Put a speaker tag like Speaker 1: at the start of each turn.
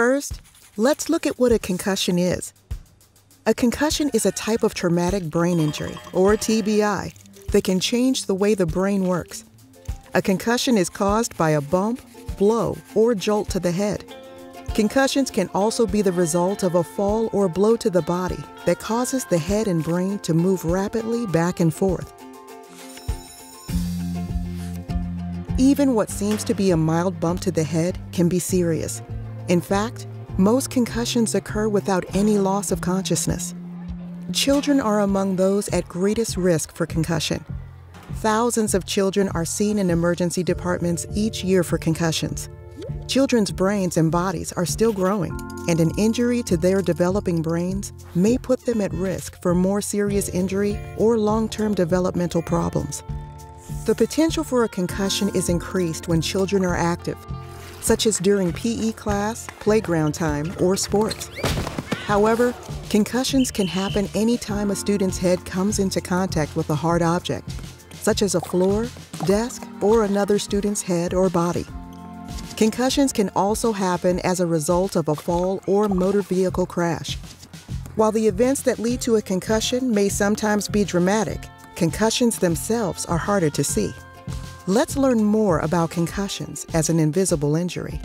Speaker 1: First, let's look at what a concussion is. A concussion is a type of traumatic brain injury, or TBI, that can change the way the brain works. A concussion is caused by a bump, blow, or jolt to the head. Concussions can also be the result of a fall or blow to the body that causes the head and brain to move rapidly back and forth. Even what seems to be a mild bump to the head can be serious. In fact, most concussions occur without any loss of consciousness. Children are among those at greatest risk for concussion. Thousands of children are seen in emergency departments each year for concussions. Children's brains and bodies are still growing, and an injury to their developing brains may put them at risk for more serious injury or long term developmental problems. The potential for a concussion is increased when children are active, such as during PE class, playground time, or sports. However, concussions can happen anytime a student's head comes into contact with a hard object, such as a floor, desk, or another student's head or body. Concussions can also happen as a result of a fall or motor vehicle crash. While the events that lead to a concussion may sometimes be dramatic, concussions themselves are harder to see. Let's learn more about concussions as an invisible injury.